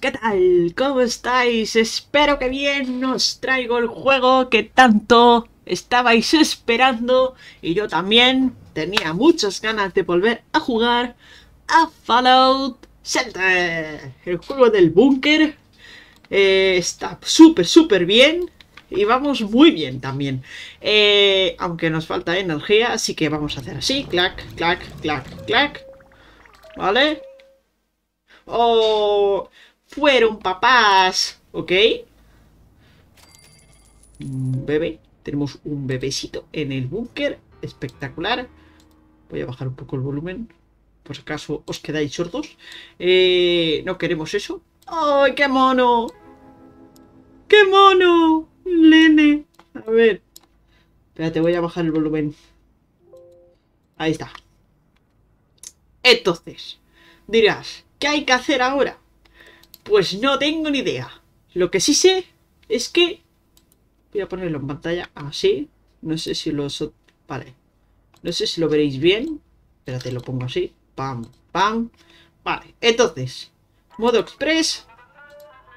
¿qué tal? ¿Cómo estáis? Espero que bien os traigo el juego que tanto estabais esperando y yo también tenía muchas ganas de volver a jugar a Fallout Shelter, el juego del búnker. Eh, está súper, súper bien y vamos muy bien también. Eh, aunque nos falta energía, así que vamos a hacer así, clac, clac, clac, clac. ¿Vale? ¡Oh! Fueron papás. ¿Ok? Un bebé. Tenemos un bebecito en el búnker. Espectacular. Voy a bajar un poco el volumen. Por si acaso os quedáis sordos. Eh, no queremos eso. ¡Ay, qué mono! ¡Qué mono! Lene. A ver. Espérate, voy a bajar el volumen. Ahí está. Entonces, dirás, ¿qué hay que hacer ahora? Pues no tengo ni idea. Lo que sí sé es que... Voy a ponerlo en pantalla así. No sé si lo... Vale. No sé si lo veréis bien. Espérate, lo pongo así. Pam, pam. Vale, entonces. Modo express.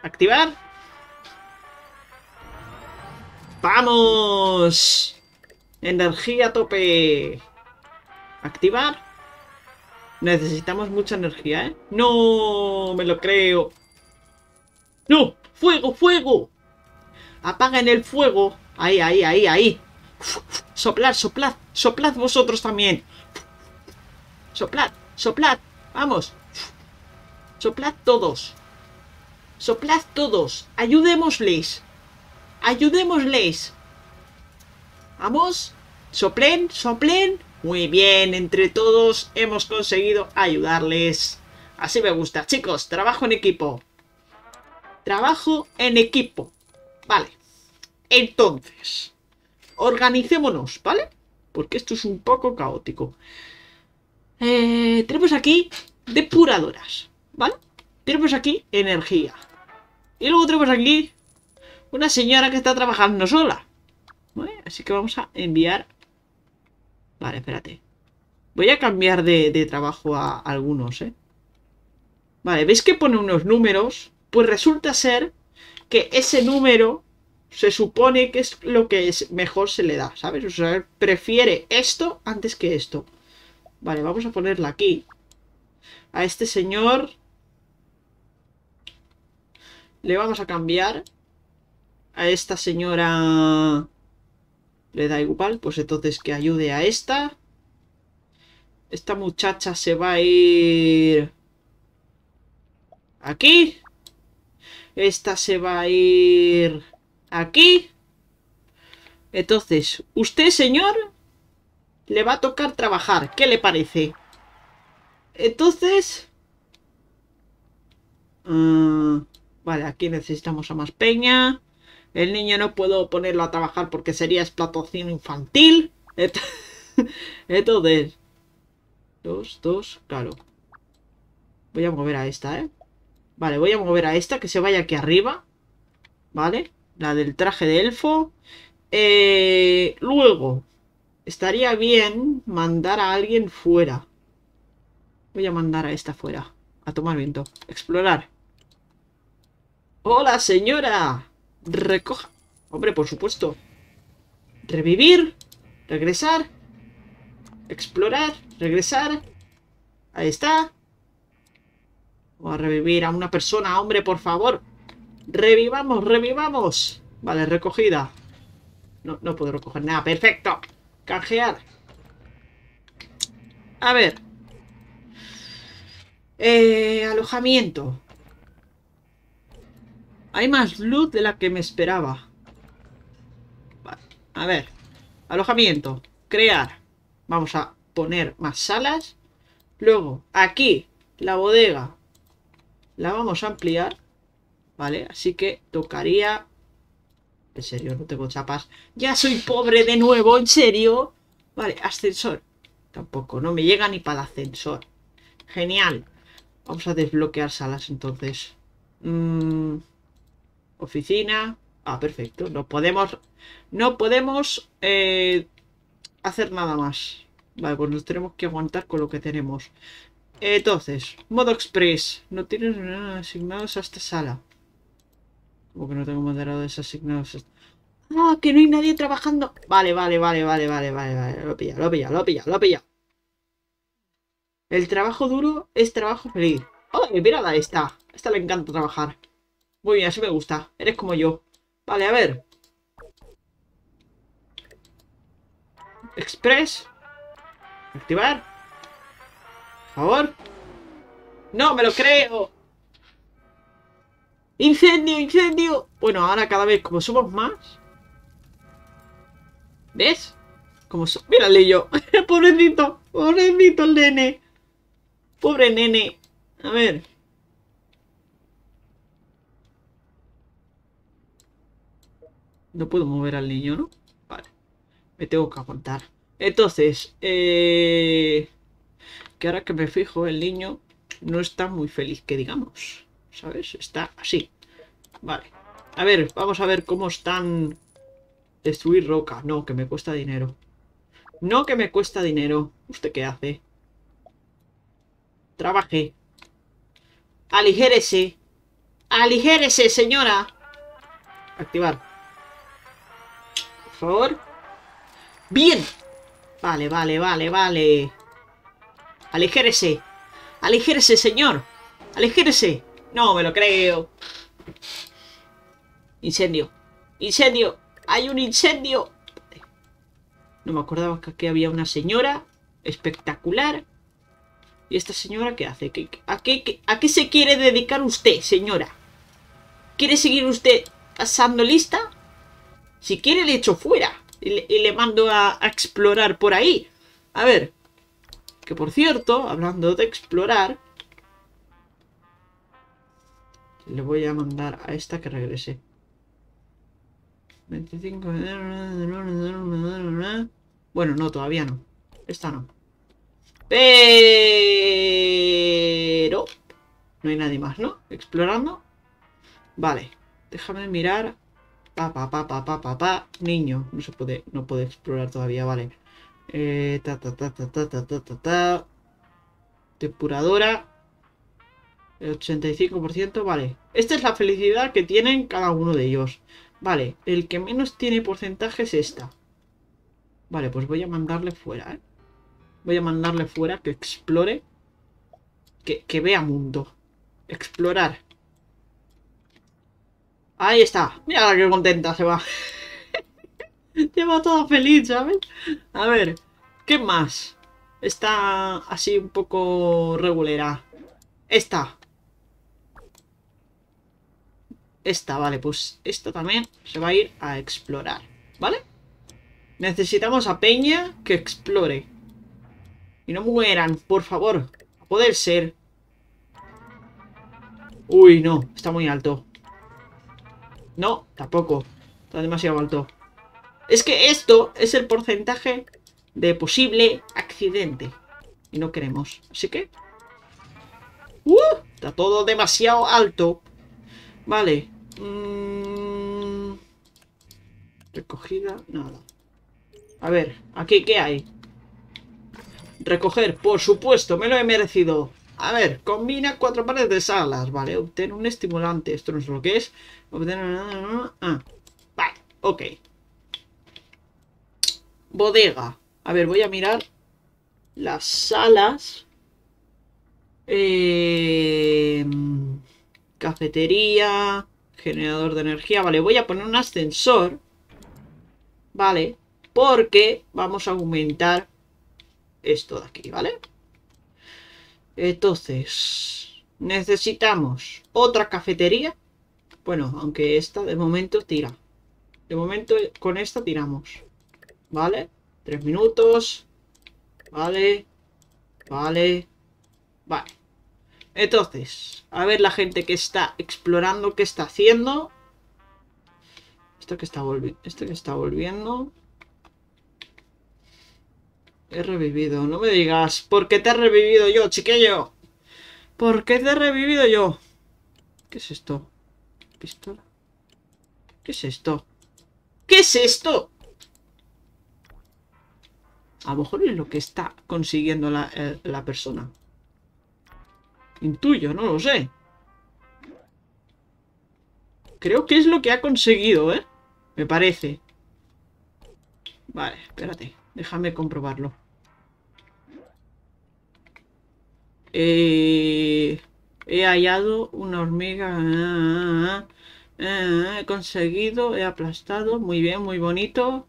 Activar. ¡Vamos! Energía a tope. Activar. Necesitamos mucha energía, ¿eh? ¡No! Me lo creo. ¡No! ¡Fuego, fuego! Apaguen el fuego. Ahí, ahí, ahí, ahí. Soplad, soplad. Soplad vosotros también. Soplad, soplad. Vamos. Soplad todos. Soplad todos. Ayudémosles. Ayudémosles. Vamos. Soplen, soplen. Muy bien, entre todos hemos conseguido ayudarles. Así me gusta. Chicos, trabajo en equipo. Trabajo en equipo. Vale. Entonces, organicémonos, ¿vale? Porque esto es un poco caótico. Eh, tenemos aquí depuradoras, ¿vale? Tenemos aquí energía. Y luego tenemos aquí una señora que está trabajando sola. ¿Vale? Así que vamos a enviar Vale, espérate. Voy a cambiar de, trabajo a, algunos, ¿eh? Vale, ¿veis que pone unos números? Pues resulta ser que ese número se supone que es lo que es mejor se le da, ¿sabes? O sea, prefiere esto antes que esto. Vale, vamos a ponerla aquí. A este señor le vamos a cambiar. A esta señora le da igual, pues entonces que ayude a esta. Esta muchacha se va a ir... Aquí. Esta se va a ir... Aquí. Entonces, usted, señor, le va a tocar trabajar. ¿Qué le parece? Entonces... Ah, vale, aquí necesitamos a más peña. El niño no puedo ponerlo a trabajar porque sería explotación infantil. Entonces... Dos, dos, claro. Voy a mover a esta, ¿eh? Vale, voy a mover a esta que se vaya aquí arriba. ¿Vale? La del traje de elfo. Eh, luego, estaría bien mandar a alguien fuera. Voy a mandar a esta fuera. A tomar viento. Explorar. ¡Hola, señora! Recoja. Hombre, por supuesto. Revivir. Regresar. Explorar. Regresar. Ahí está. Vamos a revivir a una persona, hombre, por favor. Revivamos, revivamos. Vale, recogida. No, no puedo recoger nada. Perfecto. Canjear. A ver. Eh, alojamiento. Hay más luz de la que me esperaba. A ver. Alojamiento. Crear. Vamos a poner más salas. Luego, aquí, la bodega. La vamos a ampliar. ¿Vale? Así que tocaría... En serio, no tengo chapas. Ya soy pobre de nuevo, en serio. Vale, ascensor. Tampoco, no me llega ni para el ascensor. Genial. Vamos a desbloquear salas entonces. Mmm... Oficina. Ah, perfecto. No podemos... No podemos eh, hacer nada más. Vale, pues nos tenemos que aguantar con lo que tenemos. Entonces, modo express. No tienes asignados a esta sala. Como que no tengo moderadores asignados a esta... Ah, que no hay nadie trabajando. Vale, vale, vale, vale, vale, vale, vale. Lo pilla, lo pilla, lo pilla, lo pilla. El trabajo duro es trabajo feliz. ¡Oh, mírala esta! A esta le encanta trabajar. Muy bien, así me gusta. Eres como yo. Vale, a ver. Express. Activar. Por favor. No, me lo creo. Incendio, incendio. Bueno, ahora cada vez como somos más. ¿Ves? Como so Mira yo. pobrecito. Pobrecito el nene. Pobre nene. A ver. No puedo mover al niño, ¿no? Vale. Me tengo que aguantar. Entonces, eh... Que ahora que me fijo, el niño no está muy feliz, que digamos. ¿Sabes? Está así. Vale. A ver, vamos a ver cómo están... Destruir roca. No, que me cuesta dinero. No, que me cuesta dinero. ¿Usted qué hace? Trabaje. Aligérese. Aligérese, señora. Activar. Favor. Bien. Vale, vale, vale, vale. Aligérese. Aligérese, señor. Aligérese. No me lo creo. Incendio. Incendio. Hay un incendio. No me acordaba que aquí había una señora espectacular. ¿Y esta señora qué hace? a, qué, ¿A qué se quiere dedicar usted, señora? ¿Quiere seguir usted pasando lista? Si quiere le echo fuera. Y le, mando a, a explorar por ahí. A ver. Que por cierto, hablando de explorar... Le voy a mandar a esta que regrese. 25... Bueno, no, todavía no. Esta no. Pero... No hay nadie más, ¿no? Explorando. Vale. Déjame mirar. Pa, pa, pa, pa. Niño. No se puede, no puede explorar todavía, vale. Eh, ta, ta, ta, ta, ta, ta, ta, ta. Depuradora. El 85%, vale. Esta es la felicidad que tienen cada uno de ellos. Vale, el que menos tiene porcentaje es esta. Vale, pues voy a mandarle fuera, ¿eh? Voy a mandarle fuera que explore. Que, que vea mundo. Explorar. Ahí está. Mira qué contenta se va. se va toda feliz, ¿sabes? A ver, ¿qué más? Está así un poco regulera. Esta. Esta, vale, pues esta también se va a ir a explorar, ¿vale? Necesitamos a Peña que explore. Y no mueran, por favor. A poder ser. Uy, no, está muy alto. No, tampoco. Está demasiado alto. Es que esto es el porcentaje de posible accidente. Y no queremos. Así que... ¡Uh! Está todo demasiado alto. Vale. Mm. Recogida, nada. A ver, aquí, ¿qué hay? Recoger, por supuesto, me lo he merecido. A ver, combina cuatro pares de salas, ¿vale? Obtener un estimulante, esto no es lo que es. Obtener... Ah, vale, ok. Bodega. A ver, voy a mirar las salas. Eh, cafetería, generador de energía. Vale, voy a poner un ascensor. Vale, porque vamos a aumentar esto de aquí, ¿vale? Entonces, necesitamos otra cafetería. Bueno, aunque esta de momento tira. De momento con esta tiramos. ¿Vale? Tres minutos. Vale. Vale. Vale. Entonces, a ver la gente que está explorando, qué está haciendo. Esto que está, volviendo. esto que está volviendo. He revivido. No me digas. ¿Por qué te he revivido yo, chiquillo? ¿Por qué te he revivido yo? ¿Qué es esto? ¿Pistola? ¿Qué es esto? ¿Qué es esto? A lo mejor es lo que está consiguiendo la, la persona. Intuyo, no lo sé. Creo que es lo que ha conseguido, ¿eh? Me parece. Vale, espérate. Déjame comprobarlo. Eh, he hallado una hormiga. Ah, ah, ah, he conseguido, he aplastado. Muy bien, muy bonito.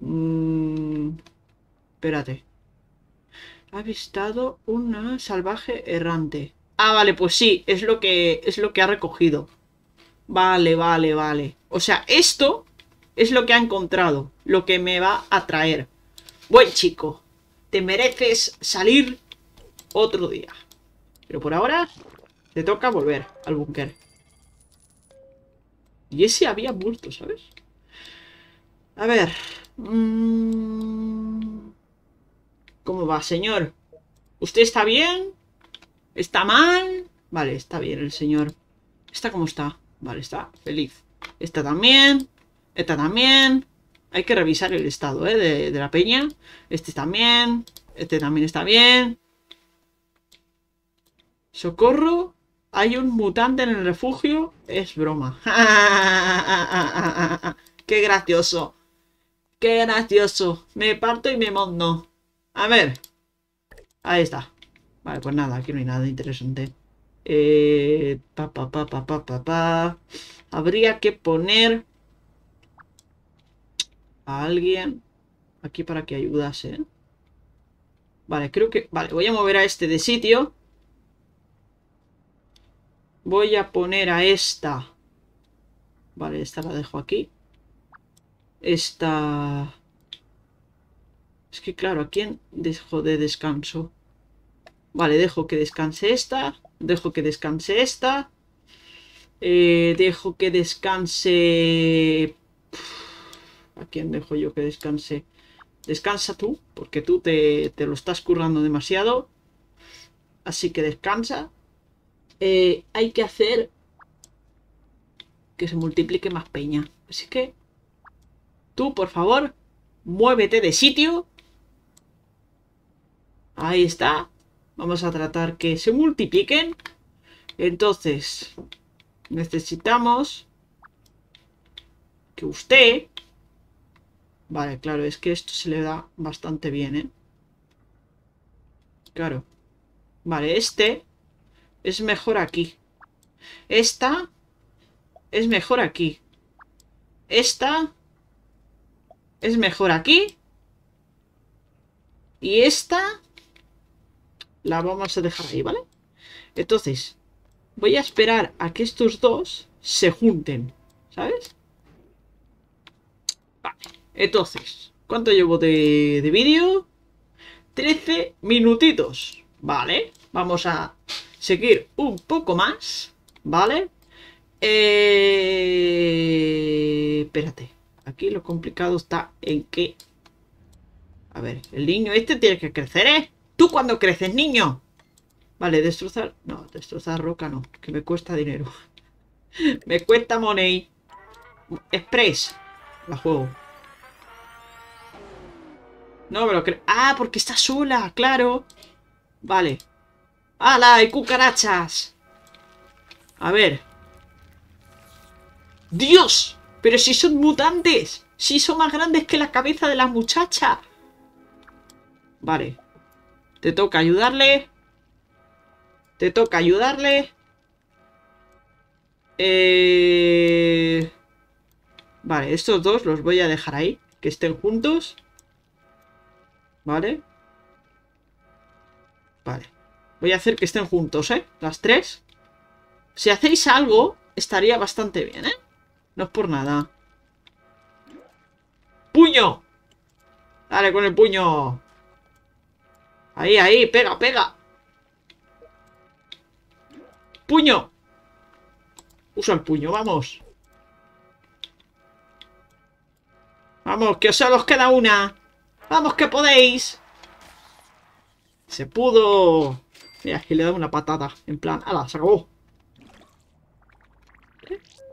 Mm, espérate. Ha avistado una salvaje errante. Ah, vale, pues sí, es lo que es lo que ha recogido. Vale, vale, vale. O sea, esto es lo que ha encontrado, lo que me va a traer. Buen chico, te mereces salir otro día. Pero por ahora te toca volver al búnker. Y ese había muerto, ¿sabes? A ver. Mm, ¿Cómo va, señor? ¿Usted está bien? ¿Está mal? Vale, está bien el señor. ¿Está cómo está? Vale, está feliz. Está también. Esta también. Hay que revisar el estado, ¿eh? De, de la peña. Este también. Este también está bien. Socorro. Hay un mutante en el refugio. Es broma. ¡Qué gracioso! ¡Qué gracioso! Me parto y me mondo. A ver. Ahí está. Vale, pues nada, aquí no hay nada interesante. Eh, pa, pa, pa. Habría que poner a alguien aquí para que ayudase. Vale, creo que... Vale, voy a mover a este de sitio. Voy a poner a esta. Vale, esta la dejo aquí. Esta... Es que claro, ¿a quién dejo de descanso? Vale, dejo que descanse esta. Dejo que descanse esta. Eh, dejo que descanse... ¿A quién dejo yo que descanse? Descansa tú, porque tú te, te lo estás currando demasiado. Así que descansa. Eh, hay que hacer que se multiplique más peña. Así que tú, por favor, muévete de sitio. Ahí está. Vamos a tratar que se multipliquen. Entonces, necesitamos que usted... Vale, claro, es que esto se le da bastante bien, ¿eh? Claro. Vale, este es mejor aquí. Esta es mejor aquí. Esta es mejor aquí. Y esta la vamos a dejar ahí, ¿vale? Entonces, voy a esperar a que estos dos se junten, ¿sabes? Vale, entonces, ¿cuánto llevo de, de vídeo? 13 minutitos, ¿vale? Vamos a seguir un poco más, ¿vale? Eh... Espérate, aquí lo complicado está en que... A ver, el niño este tiene que crecer, ¿eh? ¿Tú cuando creces, niño? Vale, destrozar... No, destrozar roca no, que me cuesta dinero. me cuesta money. Express. La juego. No me lo creo. Ah, porque está sola, claro. Vale. ¡Hala! ¡Hay cucarachas! A ver. ¡Dios! Pero si son mutantes. Si son más grandes que la cabeza de la muchacha. Vale. Te toca ayudarle. Te toca ayudarle. Eh... Vale, estos dos los voy a dejar ahí. Que estén juntos. Vale. Vale. Voy a hacer que estén juntos, ¿eh? Las tres. Si hacéis algo, estaría bastante bien, ¿eh? No es por nada. ¡Puño! Dale con el puño. Ahí, ahí, pega, pega. ¡Puño! Usa el puño, vamos. Vamos, que solo os queda una. Vamos, que podéis. Se pudo. Mira, que le da una patada. En plan, ¡ala! Se acabó.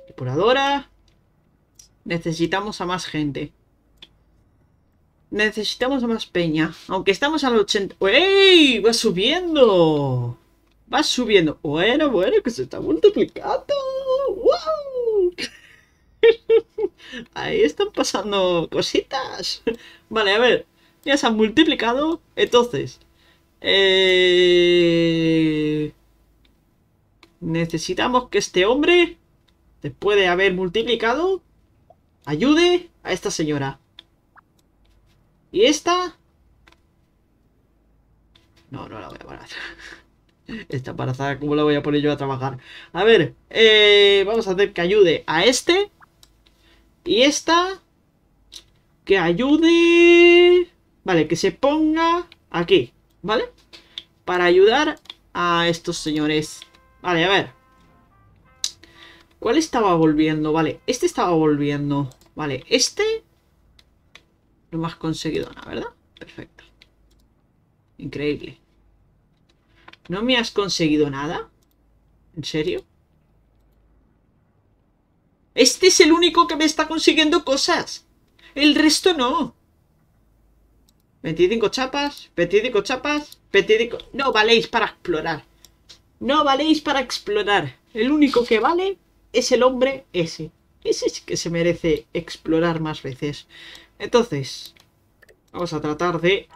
Depuradora. Necesitamos a más gente. Necesitamos más peña. Aunque estamos al 80... ¡Ey! ¡Va subiendo! Va subiendo. Bueno, bueno, que se está multiplicando. ¡Wow! Ahí están pasando cositas. Vale, a ver. Ya se han multiplicado. Entonces. Eh... Necesitamos que este hombre, después de haber multiplicado, ayude a esta señora. ¿Y esta? No, no la voy a parar. Esta embarazada, ¿cómo la voy a poner yo a trabajar? A ver, eh, vamos a hacer que ayude a este. Y esta... Que ayude... Vale, que se ponga aquí, ¿vale? Para ayudar a estos señores. Vale, a ver. ¿Cuál estaba volviendo? Vale, este estaba volviendo. Vale, este... No me has conseguido nada, ¿verdad? Perfecto. Increíble. ¿No me has conseguido nada? ¿En serio? Este es el único que me está consiguiendo cosas. El resto no. 25 chapas, 25 chapas, 25... No valéis para explorar. No valéis para explorar. El único que vale es el hombre ese. Ese es que se merece explorar más veces. Entonces, vamos a tratar de...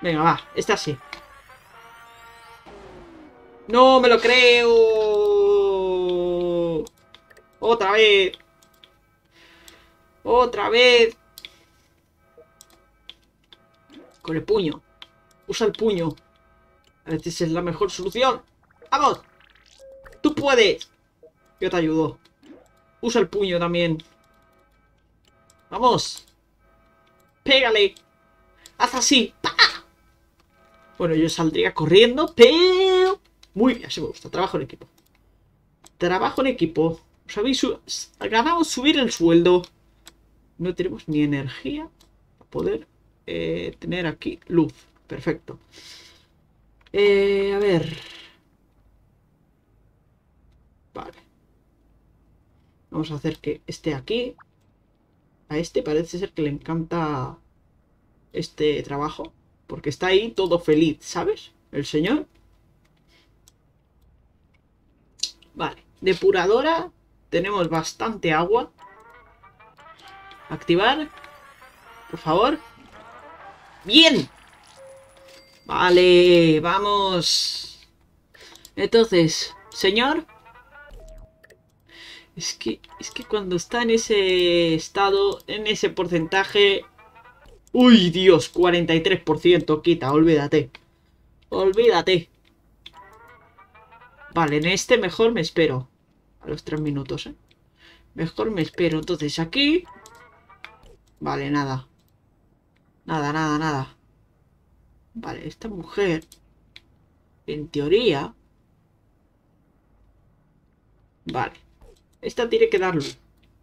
Venga, va, está así. ¡No me lo creo! ¡Otra vez! ¡Otra vez! Con el puño. Usa el puño. A veces es la mejor solución. ¡Vamos! ¡Tú puedes! Yo te ayudo. Usa el puño también. ¡Vamos! ¡Pégale! ¡Haz así! Bueno, yo saldría corriendo, pero... Muy bien, así me gusta. Trabajo en equipo. Trabajo en equipo. Ganamos subir el sueldo. No tenemos ni energía para poder eh, tener aquí luz. Perfecto. Eh, a ver. Vale. Vamos a hacer que esté aquí. A este parece ser que le encanta este trabajo. Porque está ahí todo feliz, ¿sabes? El señor. Vale, depuradora. Tenemos bastante agua. Activar. Por favor. ¡Bien! Vale, vamos. Entonces, señor. Es que, es que cuando está en ese estado, en ese porcentaje... ¡Uy, Dios! 43%, quita, olvídate. Olvídate. Vale, en este mejor me espero. A los tres minutos, ¿eh? Mejor me espero. Entonces aquí... Vale, nada. Nada, nada, nada. Vale, esta mujer... En teoría... Vale. Esta tiene que dar luz.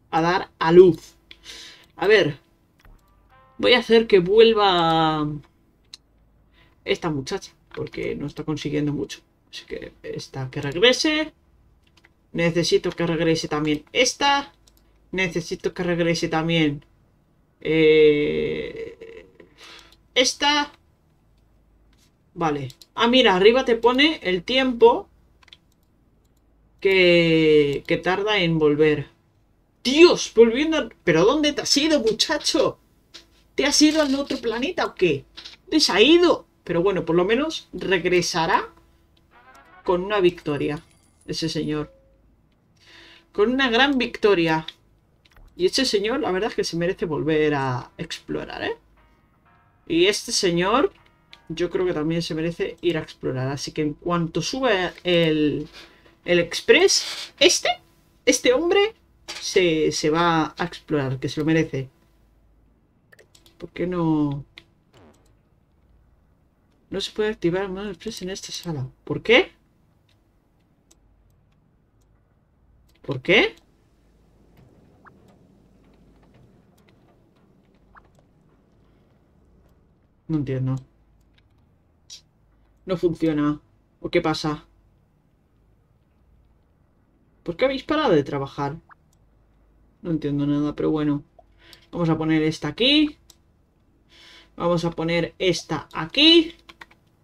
A dar a luz. A ver. Voy a hacer que vuelva... Esta muchacha. Porque no está consiguiendo mucho. Así que esta que regrese. Necesito que regrese también esta. Necesito que regrese también eh, esta. Vale. Ah, mira, arriba te pone el tiempo que, que tarda en volver. Dios, volviendo... ¿Pero dónde te has ido, muchacho? ¿Te has ido al otro planeta o qué? ¿Dónde se ha ido? Pero bueno, por lo menos regresará con una victoria, ese señor. Con una gran victoria. Y ese señor, la verdad es que se merece volver a explorar, ¿eh? Y este señor, yo creo que también se merece ir a explorar. Así que en cuanto sube el, el Express, este, este hombre, se, se va a explorar, que se lo merece. ¿Por qué no...? No se puede activar el Express en esta sala. ¿Por qué? ¿Por qué? No entiendo. No funciona. ¿O qué pasa? ¿Por qué habéis parado de trabajar? No entiendo nada, pero bueno. Vamos a poner esta aquí. Vamos a poner esta aquí.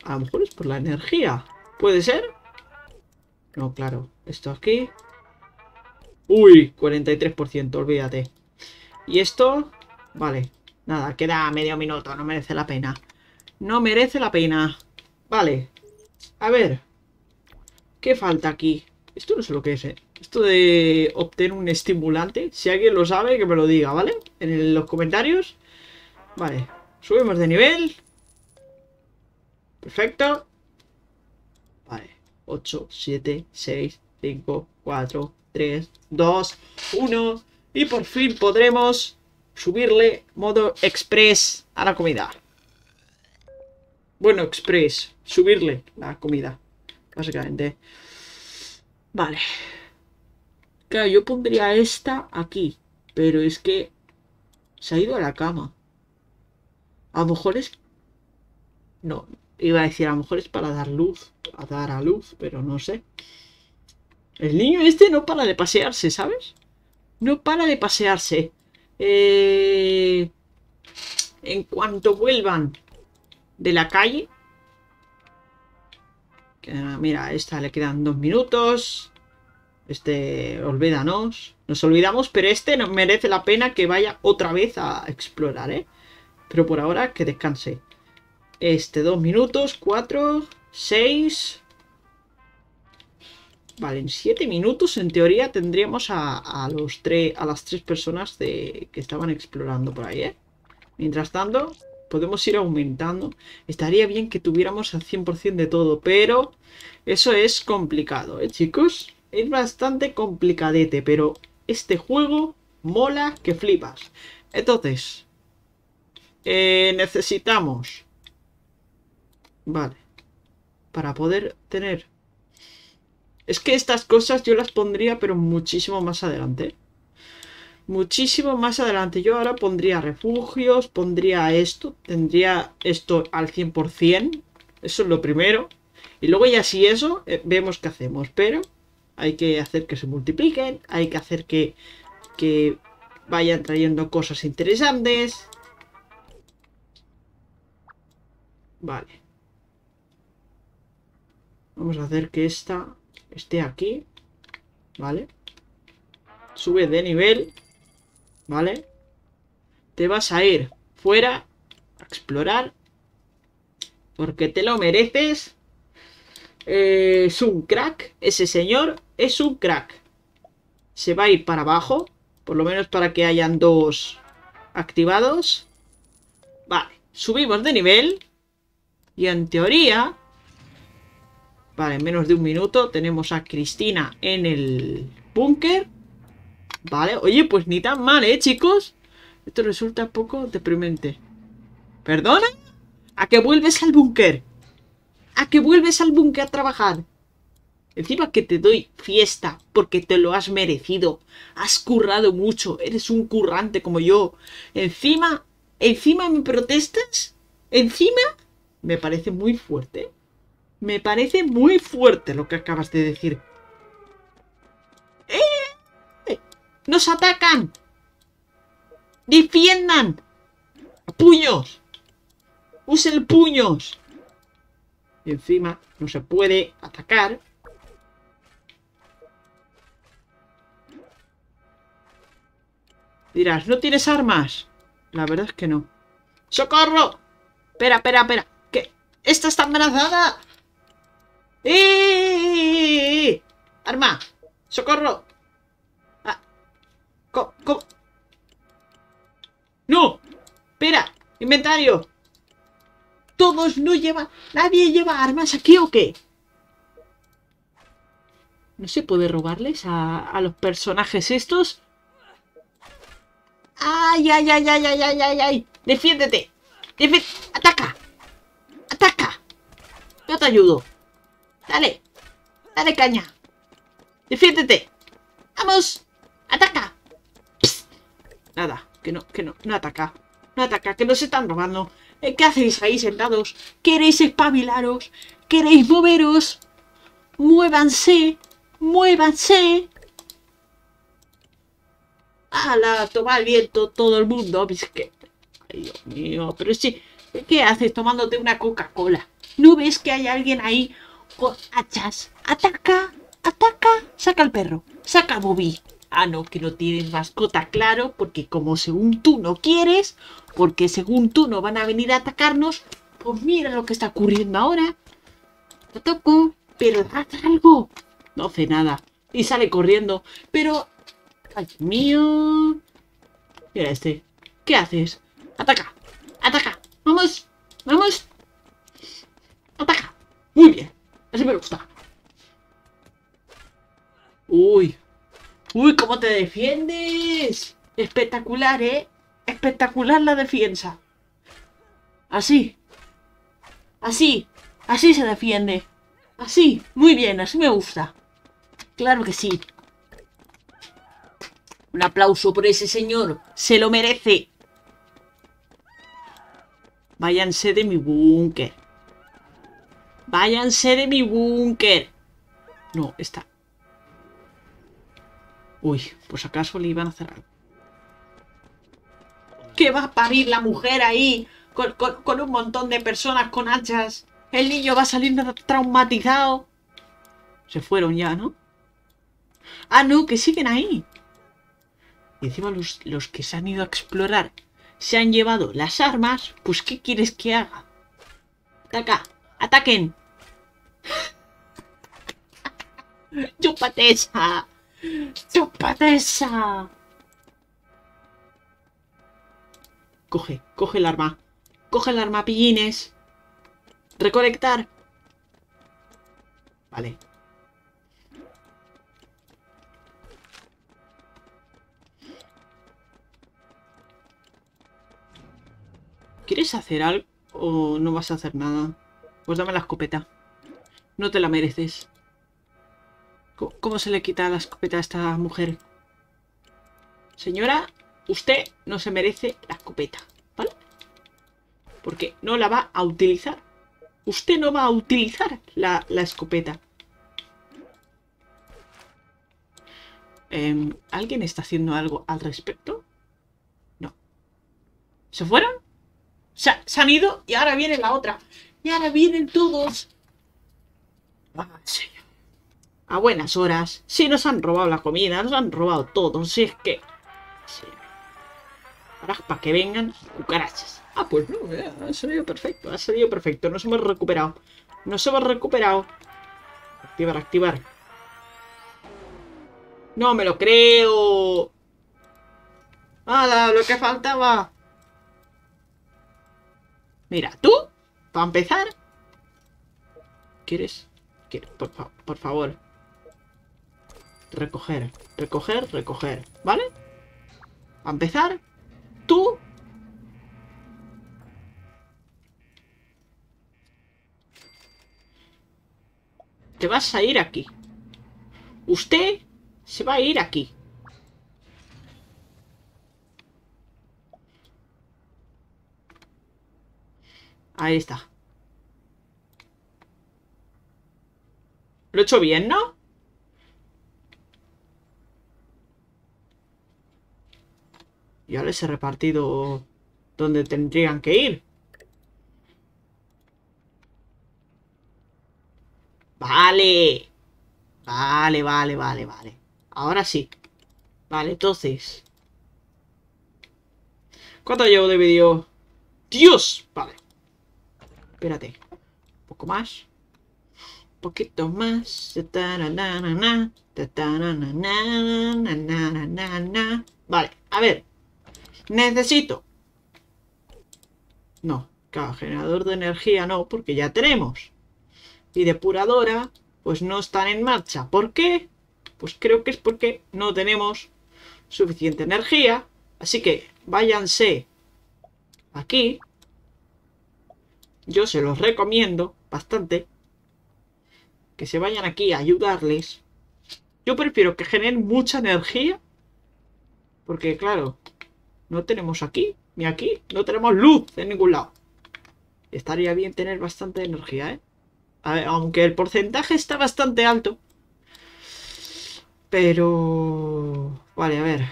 A lo mejor es por la energía. ¿Puede ser? No, claro. Esto aquí. Uy, 43%, olvídate. Y esto... Vale. Nada, queda medio minuto. No merece la pena. No merece la pena. Vale. A ver. ¿Qué falta aquí? Esto no sé lo que es, ¿eh? Esto de obtener un estimulante. Si alguien lo sabe, que me lo diga, ¿vale? En los comentarios. Vale. Subimos de nivel. Perfecto. Vale. 8, 7, 6, 5, 4, 3, 2, 1. Y por fin podremos subirle modo express a la comida. Bueno, express. Subirle la comida. Básicamente. Vale. Claro, yo pondría esta aquí. Pero es que... Se ha ido a la cama. A lo mejor es... No, iba a decir, a lo mejor es para dar luz. A dar a luz, pero no sé. El niño este no para de pasearse, ¿sabes? No para de pasearse. Eh... En cuanto vuelvan de la calle. mira, a esta le quedan dos minutos. Este, olvídanos. Nos olvidamos, pero este merece la pena que vaya otra vez a explorar, ¿eh? Pero por ahora que descanse. Este, dos minutos, cuatro, seis... Vale, en siete minutos en teoría tendríamos a, los a las tres personas de, que estaban explorando por ahí, ¿eh? Mientras tanto, podemos ir aumentando. Estaría bien que tuviéramos al 100% de todo, pero eso es complicado, ¿eh, chicos? Es bastante complicadete, pero este juego mola que flipas. Entonces, eh, necesitamos... Vale. Para poder tener... Es que estas cosas yo las pondría, pero muchísimo más adelante. Muchísimo más adelante. Yo ahora pondría refugios, pondría esto. Tendría esto al 100%. Eso es lo primero. Y luego ya si eso, eh, vemos qué hacemos. Pero hay que hacer que se multipliquen. Hay que hacer que, que vayan trayendo cosas interesantes. Vale. Vamos a hacer que esta esté aquí. ¿Vale? Sube de nivel. ¿Vale? Te vas a ir fuera a explorar. Porque te lo mereces. Eh, es un crack. Ese señor es un crack. Se va a ir para abajo. Por lo menos para que hayan dos activados. Vale. Subimos de nivel. Y en teoría... Vale, en menos de un minuto tenemos a Cristina en el búnker. Vale, oye, pues ni tan mal, ¿eh, chicos? Esto resulta poco deprimente. ¿Perdona? ¿A que vuelves al búnker? ¿A que vuelves al búnker a trabajar? Encima que te doy fiesta porque te lo has merecido. Has currado mucho. Eres un currante como yo. Encima, encima me protestas. Encima me parece muy fuerte. Me parece muy fuerte lo que acabas de decir. ¡Eh! ¡Nos atacan! ¡Defiendan! ¡Puños! ¡Usen puños! Encima no se puede atacar. Dirás, ¿no tienes armas? La verdad es que no. ¡Socorro! Espera, espera, espera. ¡Esta está amenazada! ¡Eh! ¡Eh! ¡Eh! ¡Arma! ¡Socorro! Ah. ¿Cómo? ¡No! ¡Espera! ¡Inventario! Todos no llevan... ¿Nadie lleva armas aquí o qué? ¿No se puede robarles a, a los personajes estos? ¡Ay, ay, ay, ay, ay, ay, ay! ay! ¡Defiéndete! ¡Defiéndete! ¡Ataca! ¡Ataca! Yo te ayudo. Dale. Dale caña. Defiéndete. ¡Vamos! ¡Ataca! Nada, que no, que no, no ataca. No ataca, que nos están robando. Eh, ¿Qué hacéis ahí sentados? ¿Queréis espabilaros? ¿Queréis moveros? ¡Muévanse! ¡Muévanse! ¡Hala! Toma el viento todo el mundo. Que... Ay, Dios mío. Pero sí... ¿Qué haces tomándote una Coca-Cola? ¿No ves que hay alguien ahí con hachas? ¡Ataca! ¡Ataca! Saca al perro. Saca Bobby. Ah, no, que no tienes mascota, claro, porque como según tú no quieres, porque según tú no van a venir a atacarnos, pues mira lo que está ocurriendo ahora. Te toco, pero haz algo. No hace nada. Y sale corriendo. Pero... ¡Ay, mío! Mira este. ¿Qué haces? ¡Ataca! ¡Ataca! ¡Vamos! ¡Vamos! ¡Ataca! Muy bien. Así me gusta. Uy. Uy, ¿cómo te defiendes? Espectacular, ¿eh? Espectacular la defensa. Así. Así. Así se defiende. Así. Muy bien, así me gusta. Claro que sí. Un aplauso por ese señor. Se lo merece. Váyanse de mi búnker. Váyanse de mi búnker. No, está. Uy, pues acaso le iban a hacer. ¿Qué va a parir la mujer ahí? Con, con un montón de personas con hachas. El niño va a salir traumatizado. Se fueron ya, ¿no? Ah, no, que siguen ahí. Y encima los, los que se han ido a explorar se han llevado las armas. Pues, ¿qué quieres que haga? Ataca, ataquen. ¡Chúpate esa! ¡Chúpate esa! Coge, coge el arma. Coge el arma, pillines. Recolectar. Vale. ¿Quieres hacer algo o no vas a hacer nada? Pues dame la escopeta. No te la mereces. ¿Cómo se le quita la escopeta a esta mujer? Señora, usted no se merece la escopeta, ¿vale? Porque no la va a utilizar. Usted no va a utilizar la, escopeta. Em, ¿Alguien está haciendo algo al respecto? No. ¿Se fueron? Se, se, han ido y ahora viene la otra. Y ahora vienen todos. Ah, señor. A buenas horas. Sí, nos han robado la comida, nos han robado todo. Si es que... Sí. Para que vengan cucarachas. Ah, pues no, ha salido perfecto, ha salido perfecto. Nos hemos recuperado. Nos hemos recuperado. Activar, activar. No me lo creo. ¡Hala! Lo que faltaba. Mira, tú, para empezar. ¿Quieres? ¿Quieres? Por, por favor. Recoger, recoger, recoger. ¿Vale? A empezar, tú te vas a ir aquí. Usted se va a ir aquí. Ahí está. Lo he hecho bien, ¿no? Ya les he repartido donde tendrían que ir. Vale. Vale, vale, vale, vale. Ahora sí. Vale, entonces. ¿Cuánto llevo de vídeo? ¡Dios! Vale. Espérate. Un poco más. Un poquito más. Vale, a ver. Necesito. No, claro, generador de energía no, porque ya tenemos. Y depuradora, pues no están en marcha. ¿Por qué? Pues creo que es porque no tenemos suficiente energía. Así que váyanse aquí. Yo se los recomiendo bastante. Que se vayan aquí a ayudarles. Yo prefiero que generen mucha energía. Porque claro, no tenemos aquí, ni aquí. No tenemos luz en ningún lado. Estaría bien tener bastante energía, ¿eh? aunque el porcentaje está bastante alto. Pero... Vale, a ver.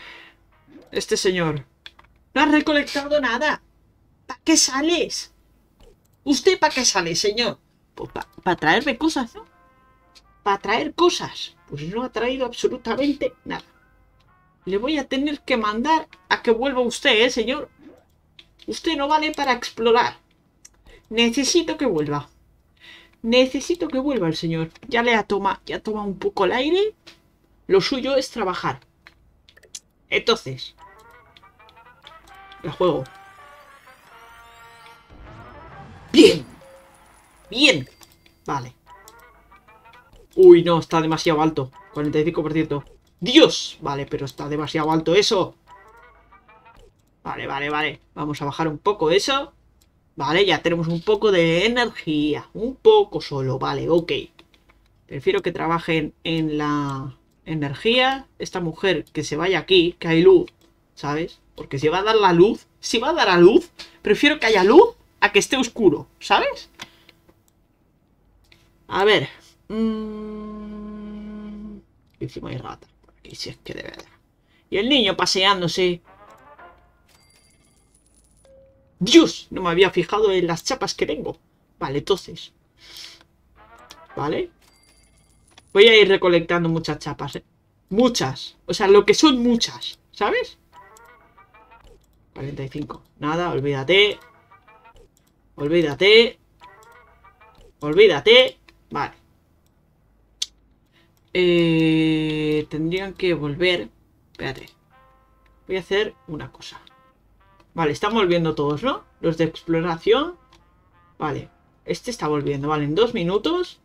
Este señor. No has recolectado nada. ¿Para qué sales? ¿Usted para qué sale, señor? Pues para traerme cosas, ¿no? Para traer cosas. Pues no ha traído absolutamente nada. Le voy a tener que mandar a que vuelva usted, ¿eh, señor? Usted no vale para explorar. Necesito que vuelva. Necesito que vuelva el señor. Ya le ha tomado, ya toma un poco el aire. Lo suyo es trabajar. Entonces. La juego. Bien. Bien. Vale. Uy, no, está demasiado alto. 45%. ¡Dios! Vale, pero está demasiado alto eso. Vale, vale, vale. Vamos a bajar un poco eso. Vale, ya tenemos un poco de energía. Un poco solo, vale, ok. Prefiero que trabajen en la energía. Esta mujer que se vaya aquí, que hay luz, ¿sabes? Porque si va a dar la luz, si va a dar a luz, prefiero que haya luz a que esté oscuro, ¿sabes? A ver. Mmm... Encima hay. Aquí, si es que de verdad. Y el niño paseándose. ¡Dios! No me había fijado en las chapas que tengo. Vale, entonces. ¿Vale? Voy a ir recolectando muchas chapas, ¿eh? Muchas. O sea, lo que son muchas. ¿Sabes? 45. Nada, olvídate. Olvídate. Olvídate. Vale. Eh, tendrían que volver. Espérate. Voy a hacer una cosa. Vale, están volviendo todos, ¿no? Los de exploración. Vale. Este está volviendo. Vale, en dos minutos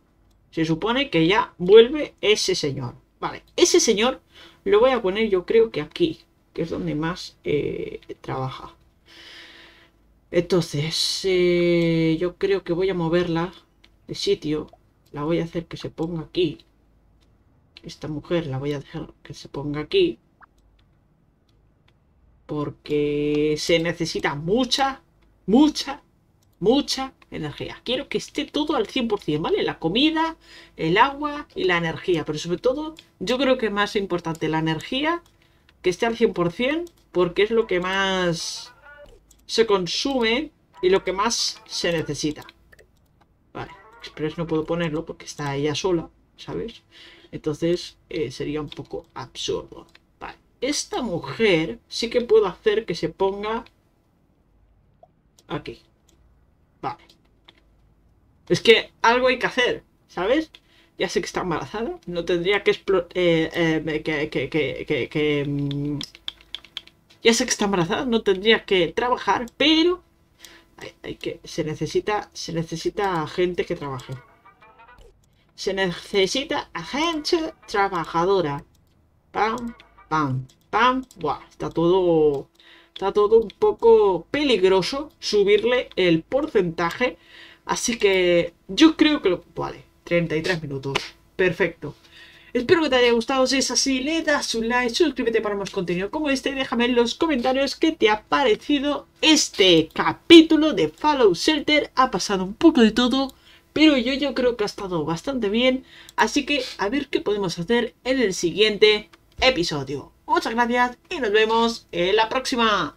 se supone que ya vuelve ese señor. Vale, ese señor lo voy a poner yo creo que aquí, que es donde más eh, trabaja. Entonces, eh, yo creo que voy a moverla de sitio. La voy a hacer que se ponga aquí. Esta mujer la voy a dejar que se ponga aquí. Porque se necesita mucha, mucha, mucha energía. Quiero que esté todo al 100%, ¿vale? La comida, el agua y la energía. Pero sobre todo, yo creo que es más importante la energía que esté al 100% porque es lo que más se consume y lo que más se necesita. Vale, Express no puedo ponerlo porque está ella sola, ¿sabes? Entonces eh, sería un poco absurdo. Vale, esta mujer sí que puedo hacer que se ponga aquí. Vale. Es que algo hay que hacer, ¿sabes? Ya sé que está embarazada. No tendría que explotar... Eh, eh, mm, ya sé que está embarazada, no tendría que trabajar, pero hay, que, se necesita, se necesita gente que trabaje. Se necesita gente trabajadora. Pam, pam, pam. Buah, está todo, está todo un poco peligroso subirle el porcentaje. Así que yo creo que lo... Vale, 33 minutos. Perfecto. Espero que te haya gustado. Si es así, le das un like, suscríbete para más contenido como este y déjame en los comentarios qué te ha parecido este capítulo de Fallout Shelter. Ha pasado un poco de todo, pero yo, yo creo que ha estado bastante bien. Así que a ver qué podemos hacer en el siguiente episodio. Muchas gracias y nos vemos en la próxima.